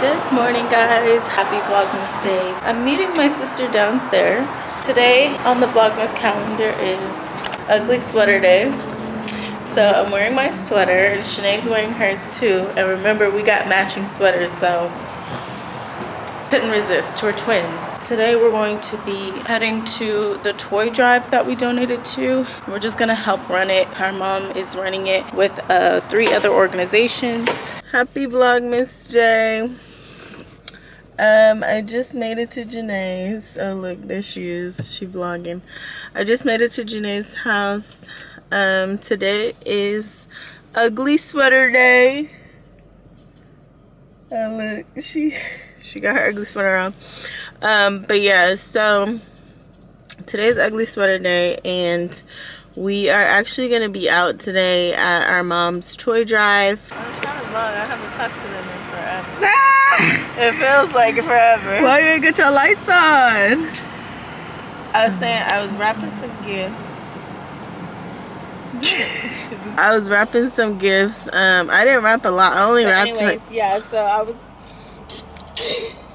Good morning guys, happy Vlogmas days. I'm meeting my sister downstairs. Today on the Vlogmas calendar is ugly sweater day. So I'm wearing my sweater and Shanae's wearing hers too. And remember we got matching sweaters so couldn't resist. We're twins. Today we're going to be heading to the toy drive that we donated to. We're just gonna help run it. Our mom is running it with uh, three other organizations. Happy Vlogmas Day. Um, I just made it to Janae's. Oh look, there she is. She vlogging. I just made it to Janae's house. Um, today is ugly sweater day. Oh look, she she got her ugly sweater on um but yeah so today's ugly sweater day and we are actually going to be out today at our mom's toy drive i'm trying to vlog i haven't talked to them! It feels like forever why you ain't get your lights on i was saying i was wrapping some gifts I was wrapping some gifts. Um, I didn't wrap a lot. I only but wrapped anyways, like yeah. So I was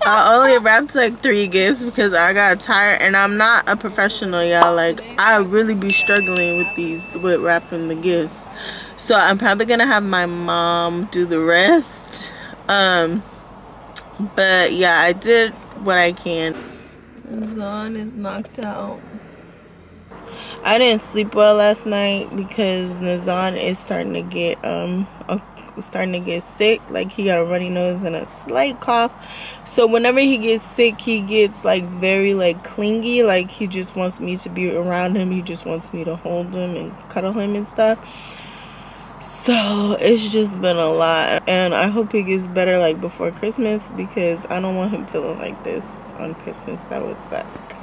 I only wrapped like three gifts because I got tired and I'm not a professional y'all like I really be struggling with these with wrapping the gifts so I'm probably gonna have my mom do the rest um but yeah I did what I can. Zon is knocked out. I didn't sleep well last night because Nazan is starting to get um a starting to get sick. Like he got a runny nose and a slight cough. So whenever he gets sick he gets like very like clingy. Like he just wants me to be around him. He just wants me to hold him and cuddle him and stuff so it's just been a lot and i hope he gets better like before christmas because i don't want him feeling like this on christmas that would suck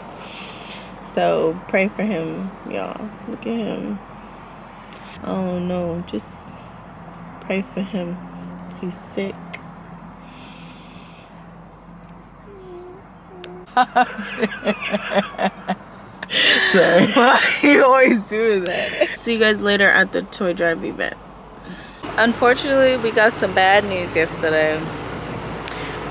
so pray for him y'all look at him oh no just pray for him. He's sick. Sorry. Why you always do that? See you guys later at the toy drive event. Unfortunately, we got some bad news yesterday.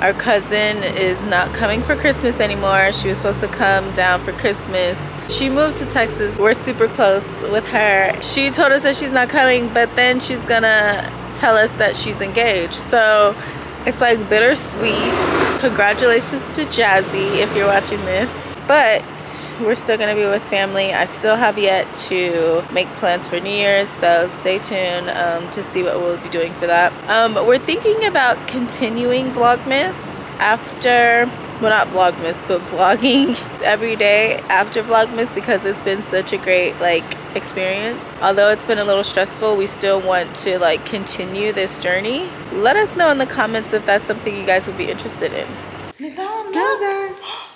Our cousin is not coming for Christmas anymore. She was supposed to come down for Christmas she moved to Texas. We're super close with her. She told us that she's not coming, but then she's gonna tell us that she's engaged. So it's like bittersweet. Congratulations to Jazzy if you're watching this. But we're still gonna be with family. I still have yet to make plans for New Year's, so stay tuned um, to see what we'll be doing for that. Um, we're thinking about continuing Vlogmas after well not vlogmas but vlogging every day after vlogmas because it's been such a great like experience although it's been a little stressful we still want to like continue this journey let us know in the comments if that's something you guys would be interested in Zaza.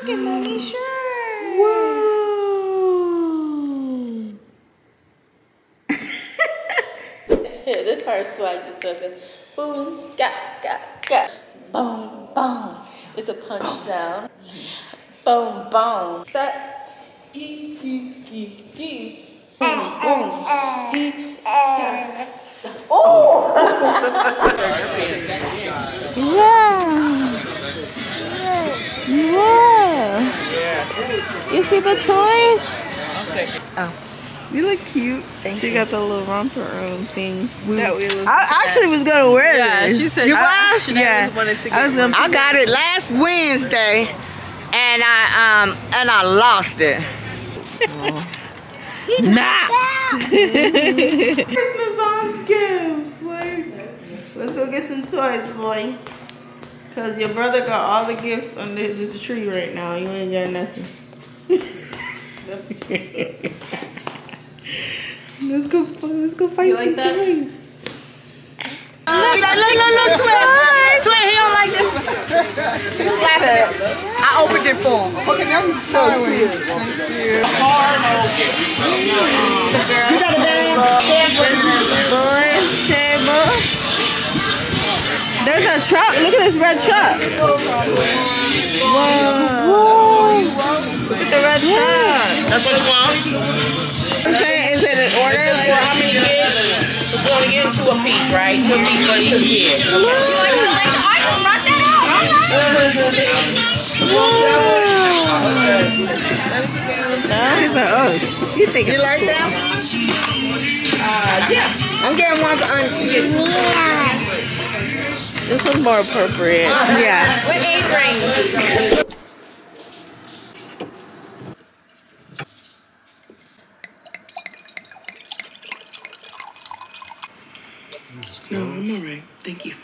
look at mommy shirt whoa Here, this part is swag is so good boom got got got boom boom it's a punch down. Boom, boom. Step. Gee, gee, gee, gee. Boom, boom. Oh! yeah. You see the toys? Oh. You look cute. Thank she you. got the little romper room thing. We, that we I actually was gonna wear yeah, this. she said you I, yeah. wanted to I, was gonna I got it last Wednesday, and I um and I lost it. nah. Christmas on gift, boy. Let's go get some toys, boy. Cause your brother got all the gifts under the tree right now. You ain't got nothing. Let's go. Let's go fight like some that? toys. Uh, look, look, look, look, Twin. Twin, he don't like this. Slap it. I opened it for him. Okay, now he's so cute. The girls' table. Boys' table. There's a truck. Look at this red truck. Whoa. Whoa. Look at the red truck. That's what you want? I'm saying, is it an order? Like, for how many kids? we're gonna get two a piece, right? Two a piece for each year. You like, you like the art? Rock that He's like, oh, she think You like that? Uh, yeah. I'm getting one for Auntie. this one's more appropriate. Yeah. What age range? No, I'm all right. Thank you.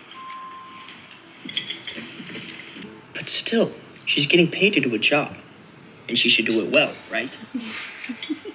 But still, she's getting paid to do a job. And she should do it well, right?